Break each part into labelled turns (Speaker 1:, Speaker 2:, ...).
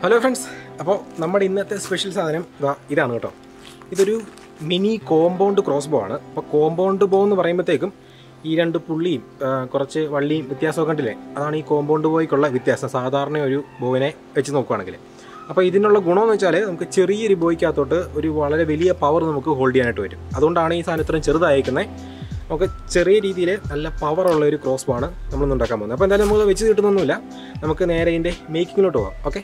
Speaker 1: Hello friends അപ്പോൾ നമ്മുടെ ഇന്നത്തെ സ്പെഷ്യൽ സാധനം ഇതാ ഇതാണ് കേട്ടോ. ഇതൊരു മിനി കോമ്പൗണ്ട് ക്രോസ് ബോ ആണ്. അപ്പോൾ കോമ്പൗണ്ട് ബോ എന്ന് പറയുമ്പോഴത്തേക്കും ഈ രണ്ട് പുള്ളിയും കുറച്ച് വള്ളിയും വ്യത്യാസമൊക്കെ കണ്ടില്ലേ? അതാണ് ഈ കോമ്പൗണ്ട് ബോയ്ക്കുള്ള വ്യത്യാസം. സാധാരണ ഒരു ബോവിനെ വെച്ച് നോക്കുകയാണെങ്കിൽ അപ്പോൾ ഇതിനുള്ള ഗുണമെന്ന് വെച്ചാൽ നമുക്ക് ചെറിയൊരു ബോയ്ക്കകത്തോട്ട് ഒരു വളരെ വലിയ പവർ നമുക്ക് ഹോൾഡ് ചെയ്യാനായിട്ട് വരും അതുകൊണ്ടാണ് ഈ സാധനം ഇത്രയും ചെറുതായിരിക്കുന്നത് നമുക്ക് ചെറിയ രീതിയിൽ നല്ല പവറുള്ള ഒരു ക്രോസ് ബോ ആണ് നമ്മൾ ഉണ്ടാക്കാൻ പോകുന്നത്. അപ്പോൾ എന്തായാലും നമുക്ക് വെച്ച് കിട്ടുന്നൊന്നുമില്ല. നമുക്ക് നേരെ ഇതിന്റെ മേക്കിങ്ങിലോട്ട് പോകാം ഓക്കെ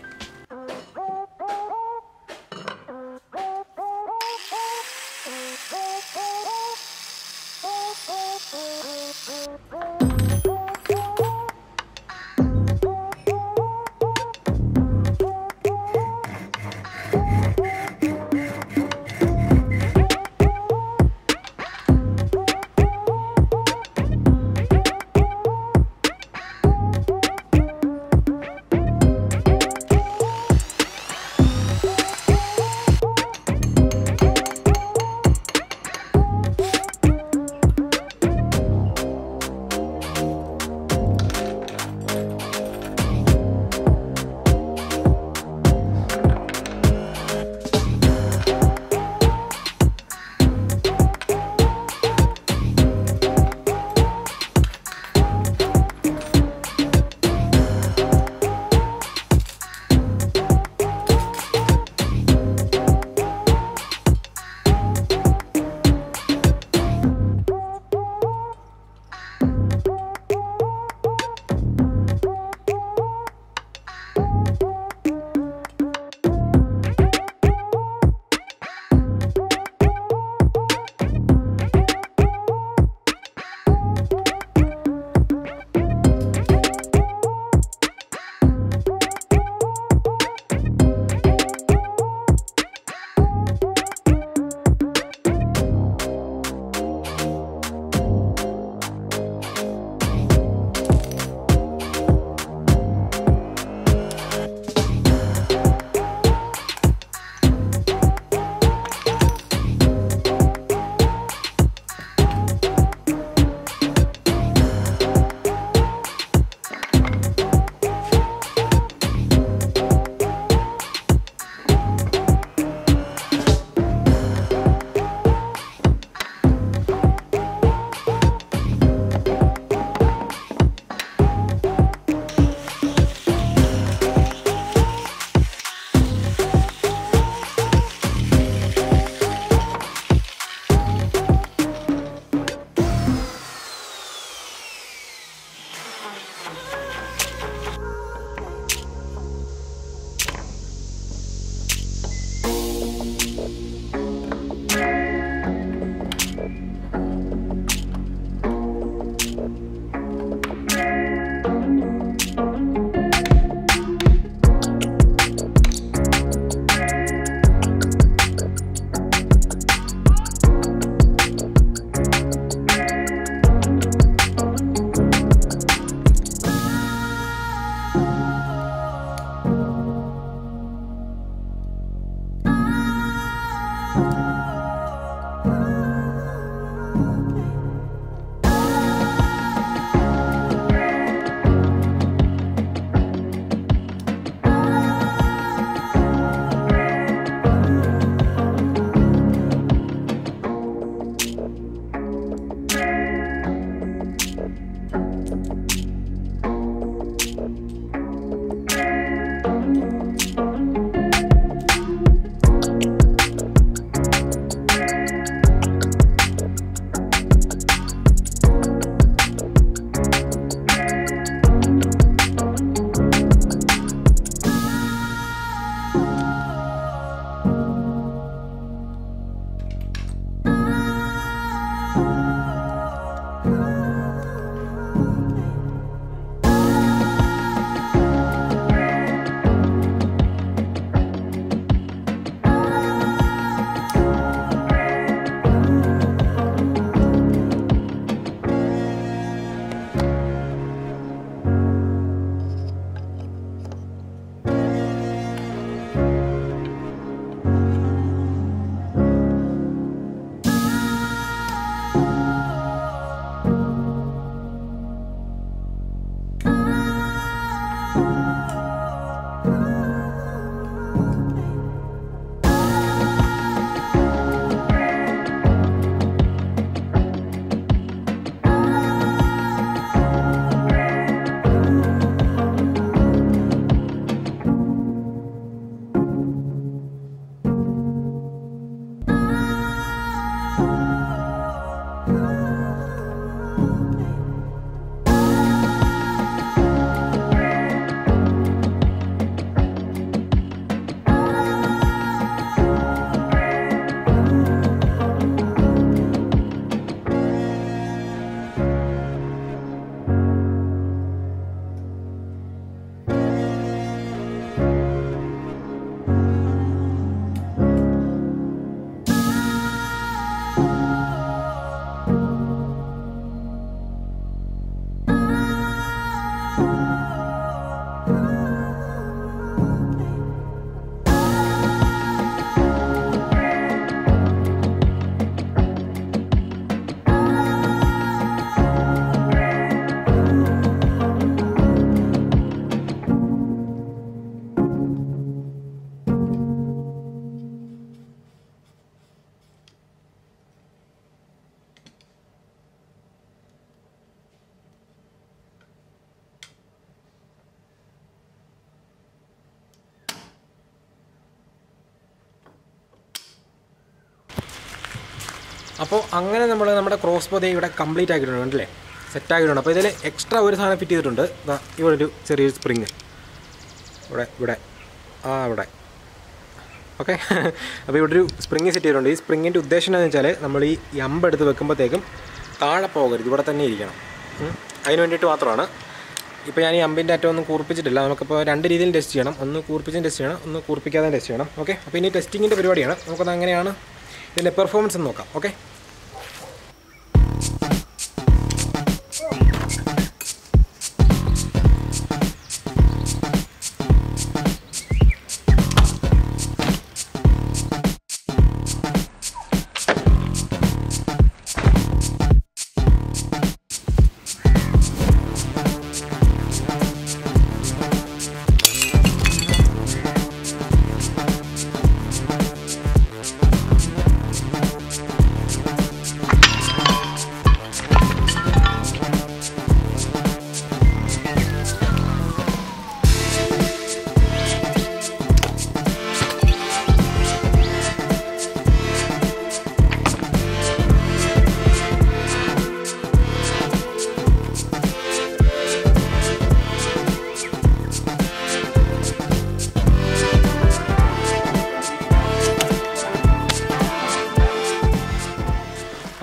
Speaker 1: അപ്പോൾ അങ്ങനെ നമ്മൾ നമ്മുടെ ക്രോസ് പൊതി ഇവിടെ കംപ്ലീറ്റ് ആക്കിയിട്ടുണ്ട് അല്ലേ സെറ്റ് ആക്കിയിട്ടുണ്ട്. അപ്പോൾ ഇതിൽ എക്സ്ട്രാ ഒരു സാധനം ഫിറ്റ് ചെയ്തിട്ടുണ്ട്. ഇതാ ഇവിടെ ഒരു ചെറിയൊരു സ്പ്രിങ് ഇവിടെ ഇവിടെ. ആ ഇവിടെ. ഓക്കെ അപ്പോൾ ഇവിടെ ഒരു സ്പ്രിങ് സെറ്റ് ചെയ്തിട്ടുണ്ട്. ഈ സ്പ്രിങ്ങിന്റെ ഉദ്ദേശം എന്താണെന്ന് വെച്ചാൽ നമ്മൾ ഈ ഈ അമ്പ് എടുത്ത് വെക്കുമ്പോഴത്തേക്കും താഴെ പോകരുത്. ഇവിടെ തന്നെ ഇരിക്കണം. അതിന് വേണ്ടിയിട്ട് മാത്രമാണ്. ഇപ്പോൾ ഞാൻ ഈ അമ്പിന്റെ അറ്റം ഒന്നും കൂർപ്പിച്ചിട്ടില്ല. നമുക്കിപ്പോൾ രണ്ട് രീതിയിൽ ടെസ്റ്റ് ചെയ്യണം. ഒന്ന് കൂർപ്പിച്ചും ടെസ്റ്റ് ചെയ്യണം. ഒന്ന് കൂർപ്പിക്കാതെ ടെസ്റ്റ് ചെയ്യണം. ഓക്കെ അപ്പോൾ ഇനി ടെസ്റ്റിങ്ങിന്റെ പരിപാടിയാണ്. നമുക്കത് അങ്ങനെയാണ് ഇതിന്റെ പെർഫോമൻസ് നോക്കാം. ഓക്കെ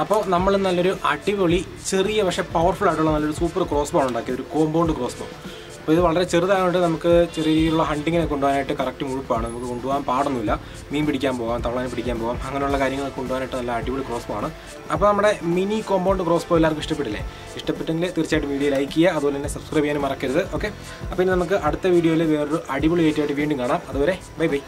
Speaker 1: അപ്പോൾ നമ്മൾ നല്ലൊരു അടിപൊളി ചെറിയ പക്ഷേ പവർഫുൾ ആയിട്ടുള്ള നല്ലൊരു സൂപ്പർ ക്രോസ് ബോൾ ഉണ്ടാക്കി ഒരു കോമ്പൗണ്ട് ക്രോസ് ബോൾ അപ്പോൾ ഇത് വളരെ ചെറുതായതുകൊണ്ട് നമുക്ക് ചെറിയ രീതിയിലുള്ള ഹണ്ടിങ്ങിനെ കൊണ്ടുപോകാനായിട്ട് കറക്റ്റ് മുഴുപ്പാണ്. നമുക്ക് കൊണ്ടുപോകാൻ പാടൊന്നുമില്ല. മീൻ പിടിക്കാൻ പോകാം തവളനെ പിടിക്കാൻ പോകാം അങ്ങനെയുള്ള കാര്യങ്ങൾ കൊണ്ടുപോകാനായിട്ട് നല്ല അടിപൊളി ക്രോസ് ആണ്. അപ്പോൾ നമ്മുടെ മിനി കോമ്പൗണ്ട് ക്രോസ് ബോ എല്ലാവർക്കും ഇഷ്ടപ്പെട്ടില്ലേ? ഇഷ്ടപ്പെട്ടെങ്കിൽ തീർച്ചയായിട്ടും വീഡിയോ ലൈക്ക് ചെയ്യുക അതുപോലെ തന്നെ സബ്സ്ക്രൈബ് ചെയ്യാനും മറക്കരുത്. ഓക്കെ അപ്പോൾ ഇനി നമുക്ക് അടുത്ത വീഡിയോയിൽ വേറൊരു അടിപൊളി ആയിട്ട് വീണ്ടും കാണാം. അതുവരെ ബൈ ബൈ